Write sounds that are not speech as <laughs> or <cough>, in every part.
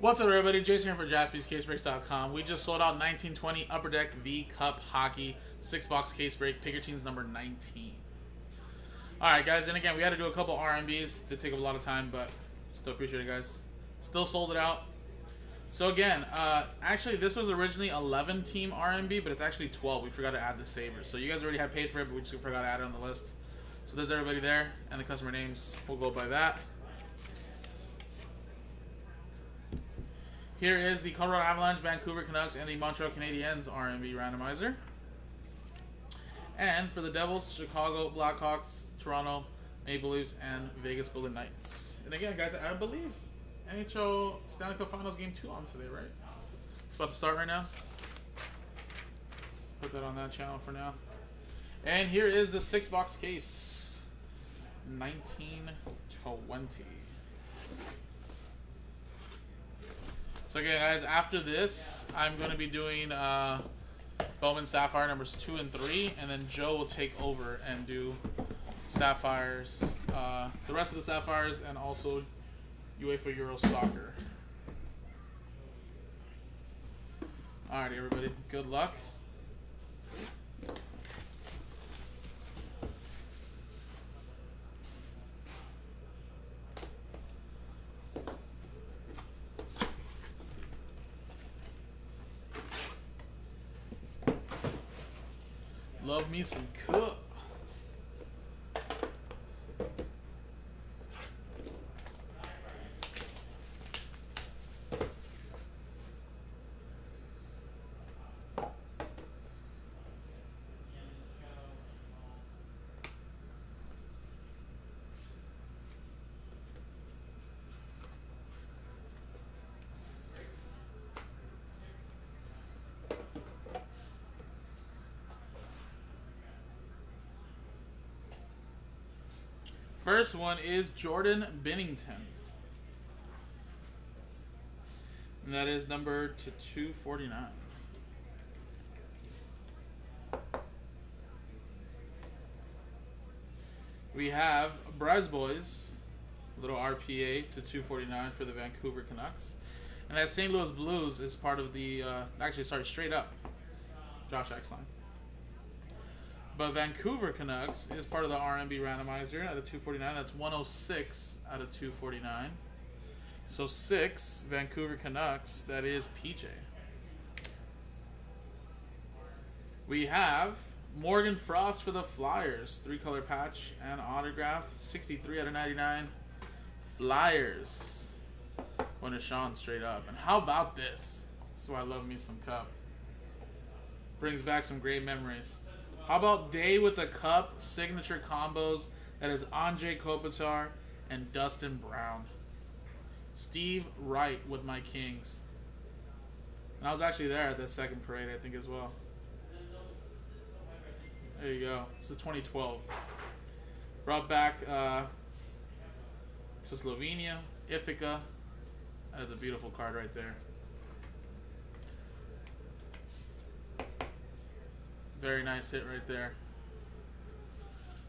What's up, everybody? Jason here for JaspysCaseBreaks.com. We just sold out 1920 Upper Deck The Cup Hockey six box case break. Pick your team's number 19. All right, guys. And again, we had to do a couple RMBs to take up a lot of time, but still appreciate it, guys. Still sold it out. So again, uh, actually, this was originally 11 team RMB, but it's actually 12. We forgot to add the Sabres. So you guys already had paid for it, but we just forgot to add it on the list. So there's everybody there, and the customer names. We'll go by that. Here is the Colorado Avalanche, Vancouver Canucks, and the Montreal Canadiens RMB randomizer. And for the Devils, Chicago Blackhawks, Toronto Maple Leafs, and Vegas Golden Knights. And again, guys, I believe NHL Stanley Cup Finals Game 2 on today, right? It's about to start right now. Put that on that channel for now. And here is the six box case. 1920. So again, guys, after this, I'm going to be doing uh, Bowman Sapphire numbers 2 and 3, and then Joe will take over and do Sapphires, uh, the rest of the Sapphires, and also UEFA Euro Soccer. Alright, everybody, good luck. Love me some Cook. First one is Jordan Binnington. And that is number to 249. We have Brock Boeser, little RPA to 249 for the Vancouver Canucks. And that St. Louis Blues is part of the, uh, actually, sorry, straight up, Josh Exline. But Vancouver Canucks is part of the RMB randomizer out of 249. That's 106 out of 249. So six Vancouver Canucks. That is PJ. We have Morgan Frost for the Flyers. Three color patch and autograph. 63 out of 99. Flyers. Going to Sean straight up. And how about this? So I love me some cup. Brings back some great memories. How about Day with the Cup signature combos? That is Anze Kopitar and Dustin Brown. Steve Wright with my Kings. And I was actually there at that second parade, I think, as well. There you go. This is 2012. Brought back uh, to Slovenia, Ithaca. That is a beautiful card right there. Very nice hit right there.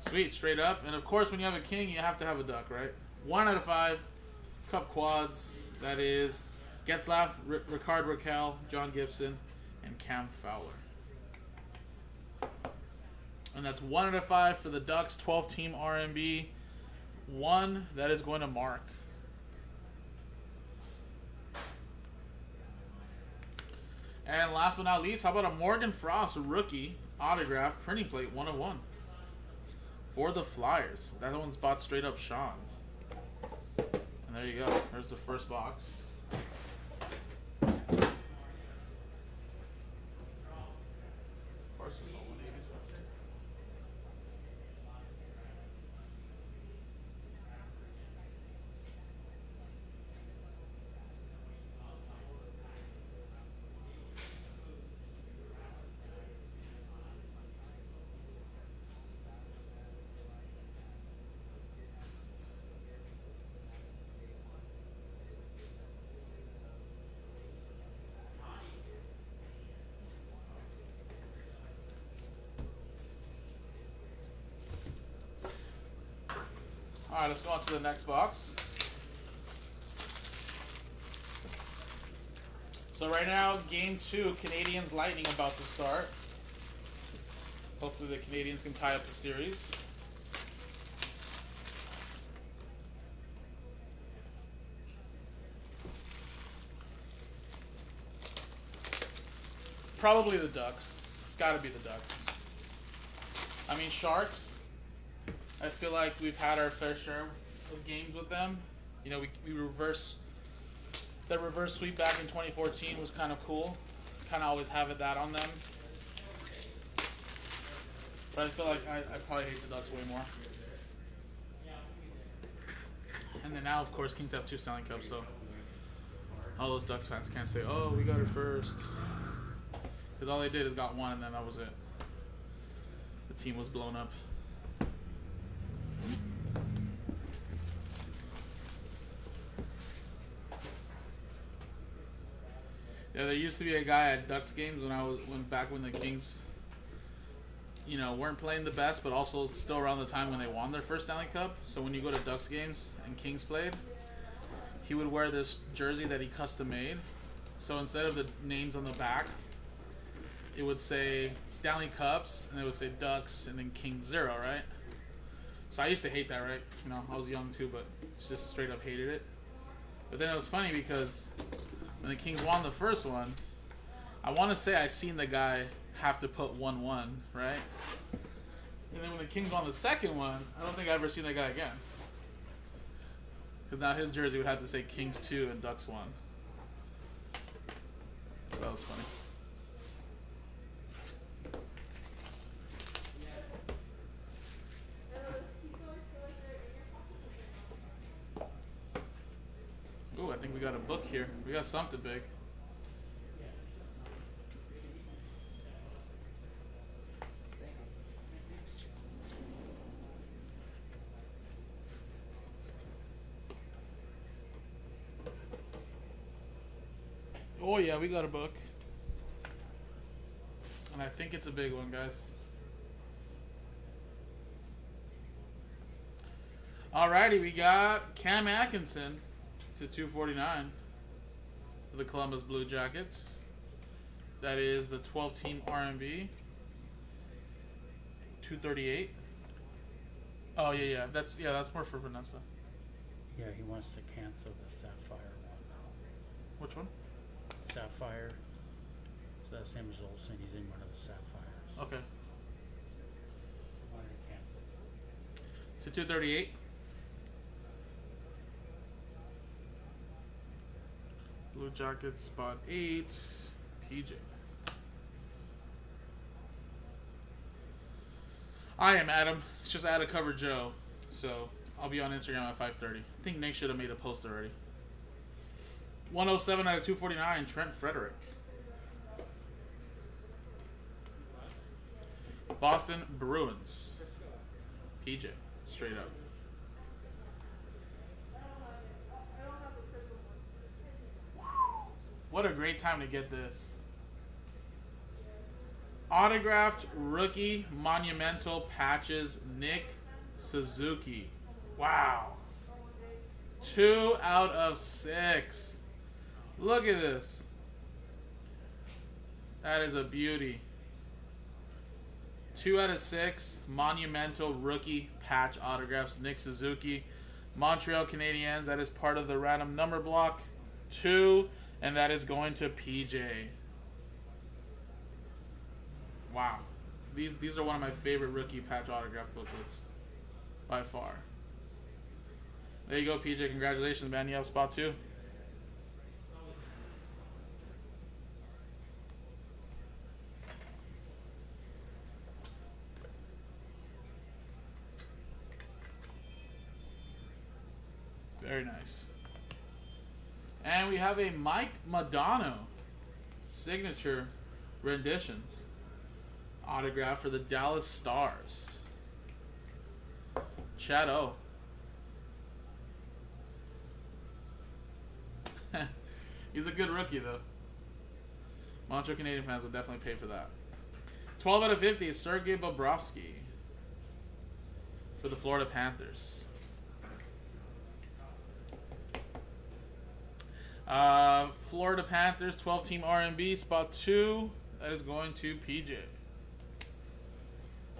Sweet, straight up. And of course, when you have a king, you have to have a duck, right? One out of five. Cup quads. That is Getzlaf, R Rickard Rakell, John Gibson, and Cam Fowler. And that's one out of five for the Ducks, 12 team RMB. One that is going to Mark. And last but not least, how about a Morgan Frost rookie autograph printing plate 101 for the Flyers. That one's bought straight up Sean. And there you go. There's the first box. Alright, let's go on to the next box. So right now, game two, Canadiens Lightning about to start. Hopefully the Canadiens can tie up the series. Probably the Ducks. It's got to be the Ducks. I mean, Sharks. I feel like we've had our fair share of games with them. You know, we, we reverse that reverse sweep back in 2014 was kind of cool. Kind of always have it that on them. But I feel like I, I probably hate the Ducks way more. And then now, of course, Kings have two Stanley Cups, so all those Ducks fans can't say, "Oh, we got it first. Because all they did is got one, and then that was it. The team was blown up. Yeah, there used to be a guy at Ducks games when I was when back when the Kings, you know, weren't playing the best, but also still around the time when they won their first Stanley Cup. So when you go to Ducks games and Kings played, he would wear this jersey that he custom made. So instead of the names on the back, it would say Stanley Cups, and it would say Ducks, and then King Zero, right? So I used to hate that, right? You know, I was young too, but just straight up hated it. But then it was funny because when the Kings won the first one, I want to say I seen the guy have to put 1 1, right? And then when the Kings won the second one, I don't think I ever seen that guy again. Because now his jersey would have to say Kings 2 and Ducks 1. that was funny. Ooh, I think we got a book something big. Oh yeah, we got a book. And I think it's a big one, guys. Alrighty, we got Cam Atkinson to 249 for the Columbus Blue Jackets. That is the 12 team RMB. 238. Oh yeah, yeah. That's yeah, that's more for Vanessa. Yeah, he wants to cancel the Sapphire one now. Which one? Sapphire. So that same as Olsen, he's in one of the Sapphires. Okay. Wanted to cancel. To 238. Blue Jackets spot 8. PJ. I am Adam. It's just out of Cover Joe. So I'll be on Instagram at 5:30. I think Nick should have made a post already. 107 out of 249. Trent Frederic. Boston Bruins. PJ. Straight up. What a great time to get this. Autographed rookie monumental patches Nick Suzuki. Wow. Two out of six. Look at this. That is a beauty. Two out of six monumental rookie patch autographs. Nick Suzuki. Montreal Canadiens. That is part of the random number block. Two and that is going to PJ. Wow. These these are one of my favorite rookie patch autograph booklets. By far. There you go, PJ. Congratulations, man. You have spot two. Very nice. And we have a Mike Modano signature renditions autograph for the Dallas Stars. Chad O. <laughs> He's a good rookie, though. Montreal Canadian fans will definitely pay for that. 12 out of 50 is Sergei Bobrovsky for the Florida Panthers. Uh, Florida Panthers, 12 team RMB, spot two. That is going to PJ.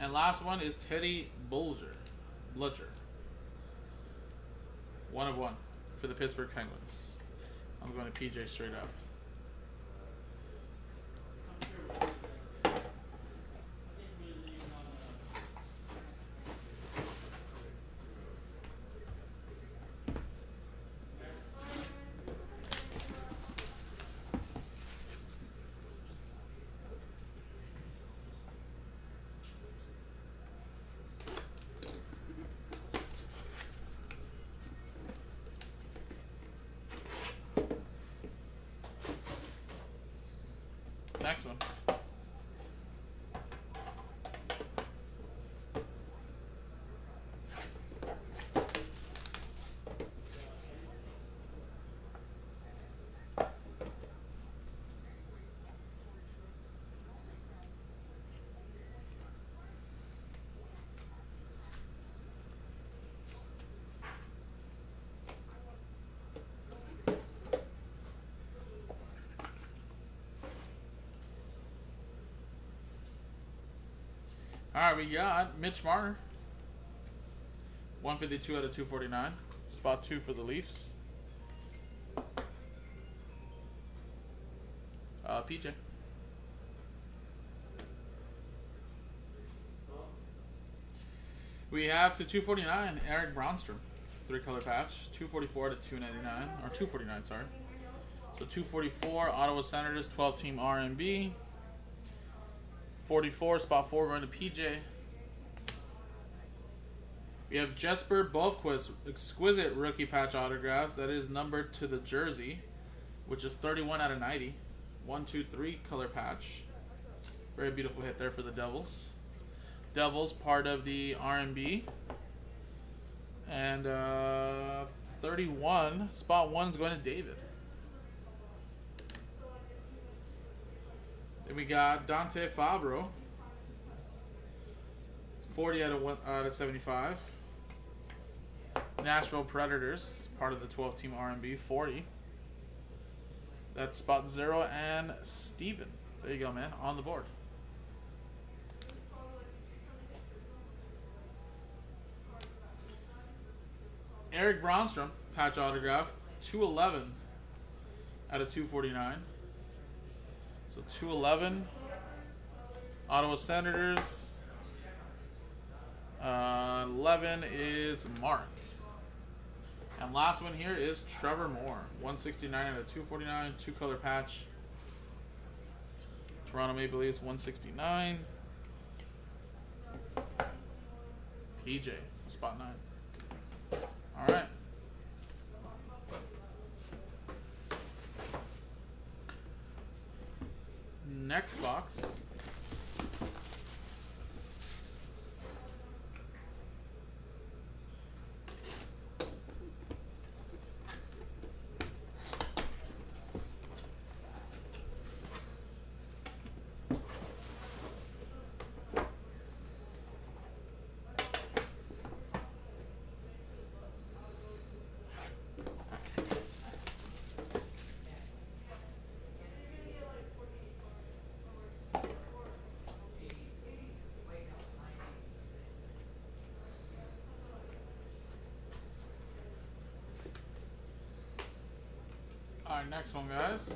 And last one is Teddy Bulger. Blueger. One of one for the Pittsburgh Penguins. I'm going to PJ straight up. Next one. All right, we got Mitch Marner. 152 out of 249. Spot two for the Leafs. Uh, PJ. We have to 249, Erik Brannstrom. Three color patch. 244 to 299. Or 249, sorry. So 244, Ottawa Senators, 12 team RMB. 44, spot 4 going to PJ. We have Jesper Boqvist, exquisite rookie patch autographs. That is numbered to the jersey, which is 31 out of 90. 1, 2, 3 color patch. Very beautiful hit there for the Devils. Devils, part of the RMB. And uh, 31, spot 1 is going to David. We got Dante Fabbro. 40 out of, one, out of 75. Nashville Predators, part of the 12 team RMB, 40. That's spot zero and Steven. There you go, man, on the board. Erik Brannstrom, patch autograph, 211 out of 249. So 211. Ottawa Senators. Uh, 11 is Mark. And last one here is Trevor Moore. 169 out of 249. Two color patch. Toronto Maple Leafs 169. PJ, spot 9. All right. Next box. Next one, guys.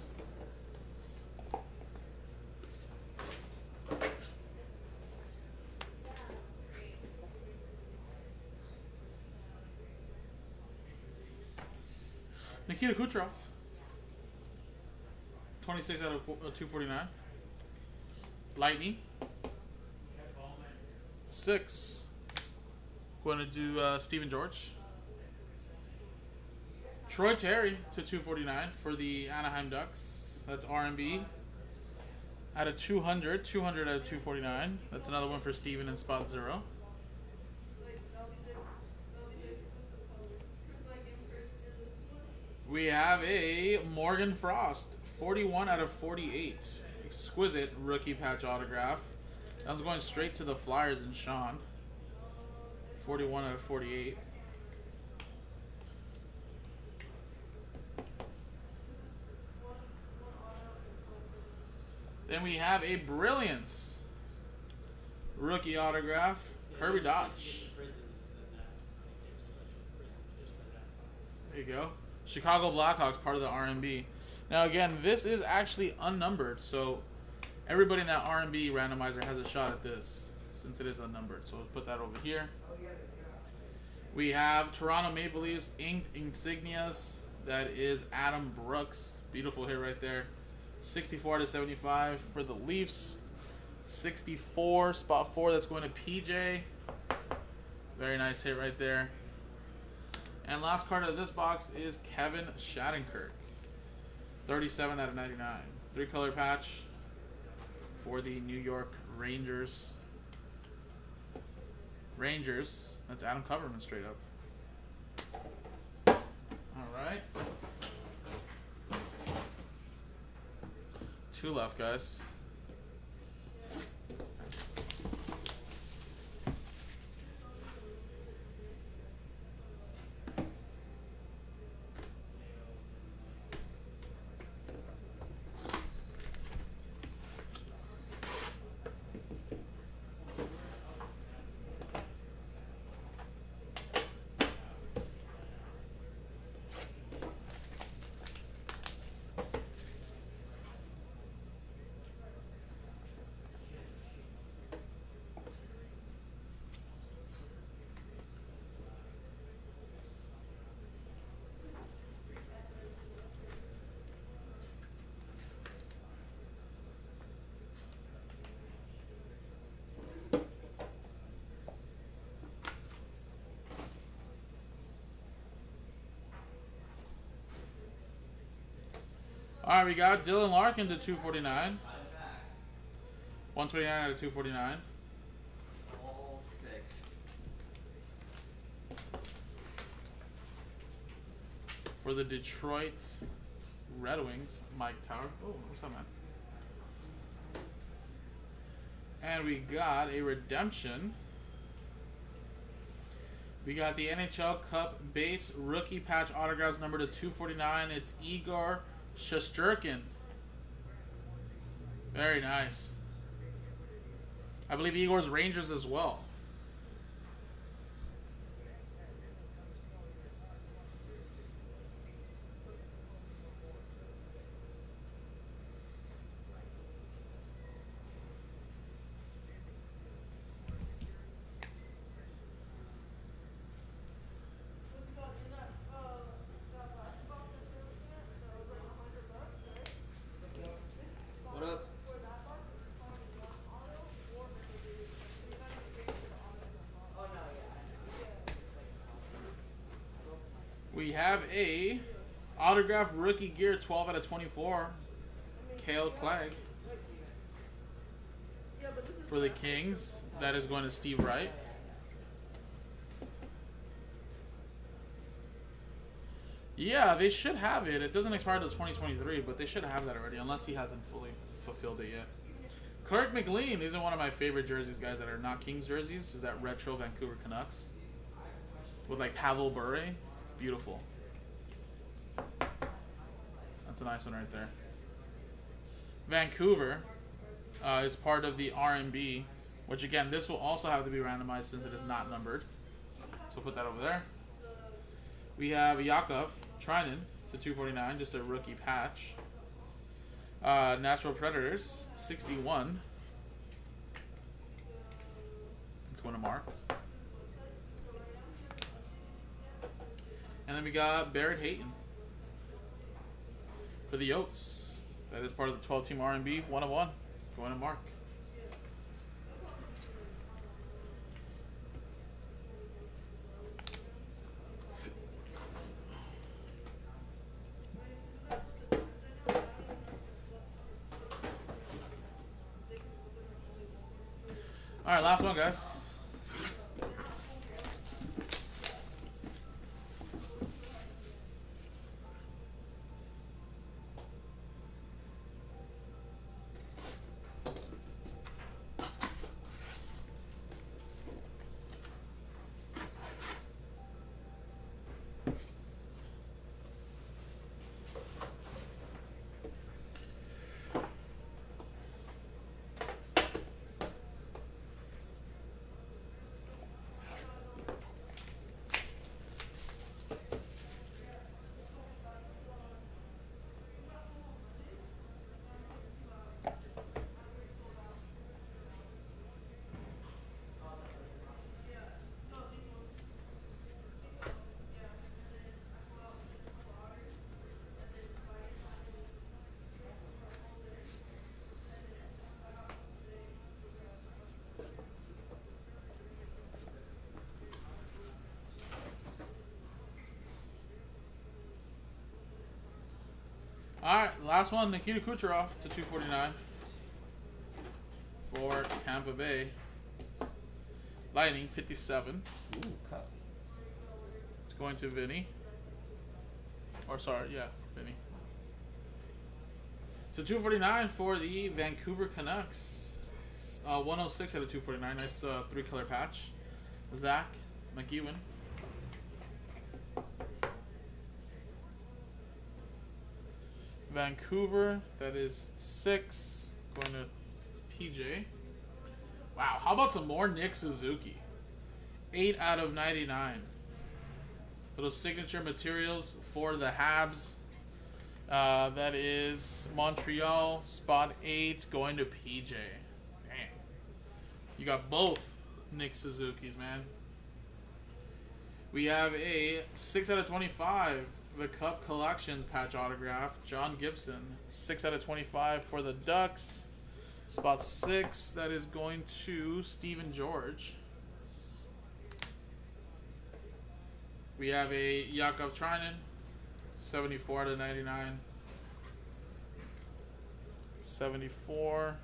Nikita Kucherov. 26 out of uh, 249. Lightning. Six. Going to do uh, Stephen George. Troy Terry to 249 for the Anaheim Ducks. That's RMB. Out of 200, 200 out of 249. That's another one for Steven in spot zero. We have a Morgan Frost, 41 out of 48. Exquisite rookie patch autograph. That was going straight to the Flyers and Sean. 41 out of 48. Then we have a Brilliance rookie autograph, Kirby Dach. There you go. Chicago Blackhawks, part of the RMB. Now again, this is actually unnumbered, so everybody in that RMB randomizer has a shot at this, since it is unnumbered. So let's put that over here. We have Toronto Maple Leafs inked insignias. That is Adam Brooks. Beautiful hit right there. 64 to 75 for the Leafs. 64, spot 4, that's going to PJ. Very nice hit right there. And last card of this box is Kevin Shattenkirk. 37 out of 99. Three color patch for the New York Rangers. Rangers. That's Adam Coverman straight up. Alright. Two left, guys. All right, we got Dylan Larkin to 249. 129 out of 249. All fixed. For the Detroit Red Wings, Mike Tower. Oh, what's up, man? And we got a redemption. We got the NHL Cup base rookie patch autographs number to 249. It's Igor Shesterkin. Very nice. I believe Igor's Rangers as well. We have a autographed rookie gear 12 out of 24. Kale Clague for the Kings. That is going to Steve Wright. Yeah, they should have it. It doesn't expire until 2023, but they should have that already, unless he hasn't fully fulfilled it yet. Kirk McLean, these are one of my favorite jerseys, guys, that are not Kings jerseys. Is that retro Vancouver Canucks with like Pavel Bure? Beautiful. That's a nice one right there. Vancouver uh, is part of the RMB, which again, this will also have to be randomized since it is not numbered. So put that over there. We have Yakov Trenin to 249, just a rookie patch. Uh, Nashville Predators, 61. It's going to Mark. And then we got Barrett Hayton for the Yotes. That is part of the 12 team RMB, one of one. Going to Mark. All right, last one, guys. All right, last one, Nikita Kucherov to 249 for Tampa Bay. Lightning 57. Ooh, cup. It's going to Vinny. Or sorry, yeah, Vinny. So 249 for the Vancouver Canucks. Uh, 106 out of 249. Nice uh, three color patch. Zack MacEwen. Vancouver, that is six. Going to PJ. Wow, how about some more Nick Suzuki? 8 out of 99. Little signature materials for the Habs. Uh, that is Montreal, spot 8, going to PJ. Dang. You got both Nick Suzuki's, man. We have a 6 out of 25, the Cup Collection patch autograph, John Gibson. 6 out of 25 for the Ducks. Spot 6, that is going to Stephen George. We have a Yakov Trenin, 74 out of 99. 74.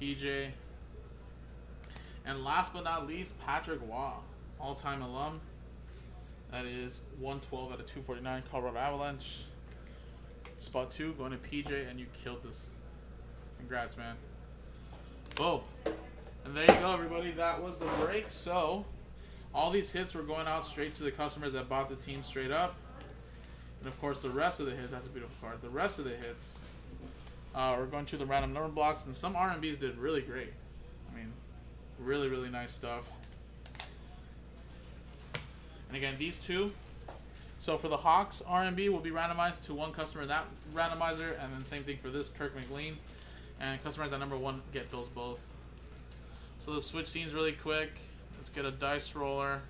PJ. And last but not least, Patrick Roy, all time alum. That is 112 out of 249, Colorado Avalanche. Spot 2, going to PJ, and you killed this. Congrats, man. Boom. And there you go, everybody. That was the break. So, all these hits were going out straight to the customers that bought the team straight up. And of course, the rest of the hits, that's a beautiful card. The rest of the hits uh, were going to the random number blocks, and some RMBs did really great. I mean, really, really nice stuff. And again, these two. So for the Hawks, RMB will be randomized to one customer in that randomizer, and then same thing for this, Kirk McLean. And customers at number one get those both. So the switch scene's really quick. Let's get a dice roller.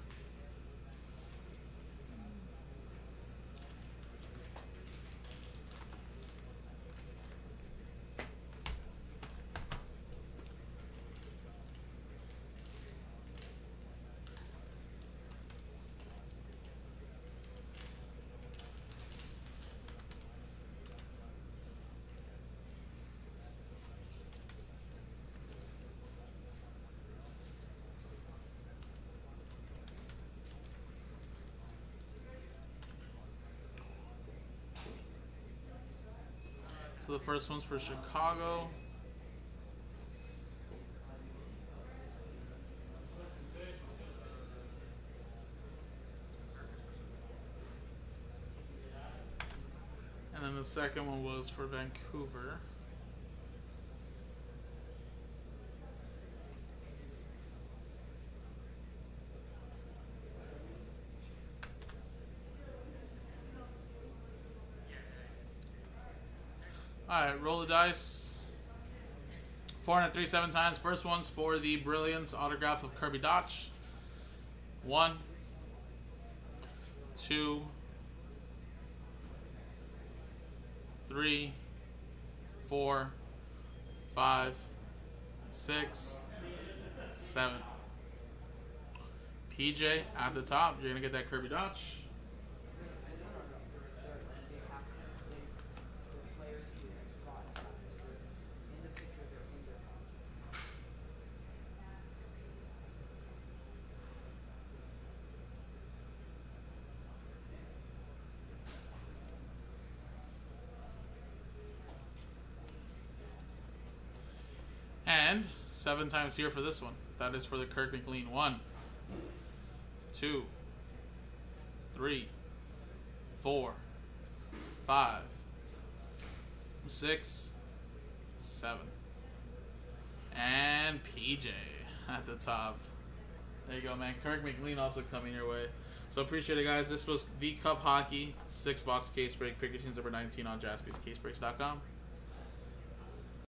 The first one's for Chicago. And then the second one was for Vancouver. Alright, roll the dice. 403 seven times. First one's for the Brilliance autograph of Kirby Dach. One, two, three, four, five, six, seven. PJ at the top. You're gonna get that Kirby Dach. And seven times here for this one. That is for the Kirk McLean. One, two, three, four, five, six, seven. And PJ at the top. There you go, man. Kirk McLean also coming your way. So appreciate it, guys. This was the Cup Hockey six box case break. Pick your teams number 19 on jaspyscasebreaks.com.